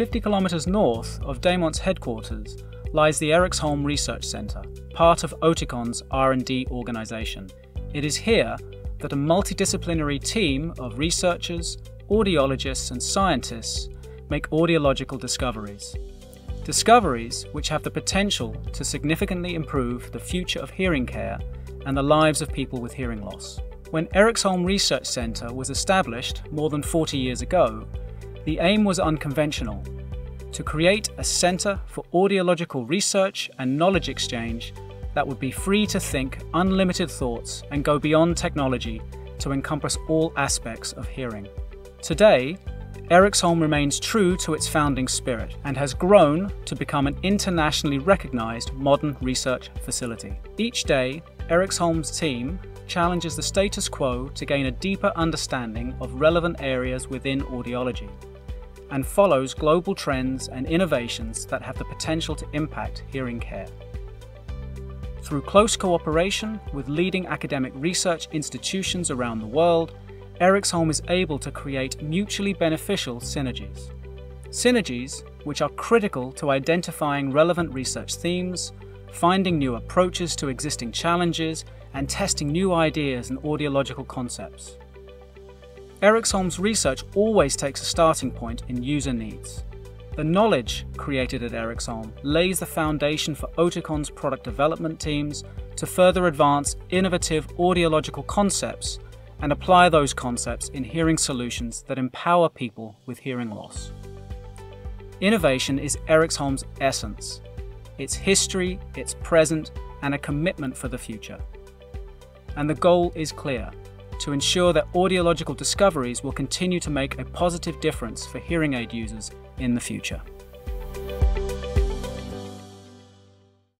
50 kilometres north of Demant's headquarters lies the Eriksholm Research Centre, part of Oticon's R&D organisation. It is here that a multidisciplinary team of researchers, audiologists and scientists make audiological discoveries. Discoveries which have the potential to significantly improve the future of hearing care and the lives of people with hearing loss. When Eriksholm Research Centre was established more than 40 years ago, the aim was unconventional to create a centre for audiological research and knowledge exchange that would be free to think unlimited thoughts and go beyond technology to encompass all aspects of hearing. Today, Eriksholm remains true to its founding spirit and has grown to become an internationally recognised modern research facility. Each day, Eriksholm's team challenges the status quo to gain a deeper understanding of relevant areas within audiology and follows global trends and innovations that have the potential to impact hearing care. Through close cooperation with leading academic research institutions around the world, Eriksholm is able to create mutually beneficial synergies. Synergies which are critical to identifying relevant research themes, finding new approaches to existing challenges, and testing new ideas and audiological concepts. Eriksholm's research always takes a starting point in user needs. The knowledge created at Eriksholm lays the foundation for Oticon's product development teams to further advance innovative audiological concepts and apply those concepts in hearing solutions that empower people with hearing loss. Innovation is Eriksholm's essence, its history, its present, and a commitment for the future. And the goal is clear to ensure that audiological discoveries will continue to make a positive difference for hearing aid users in the future.